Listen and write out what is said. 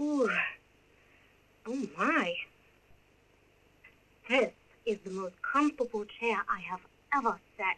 Ooh. Oh my. This is the most comfortable chair I have ever sat